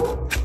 you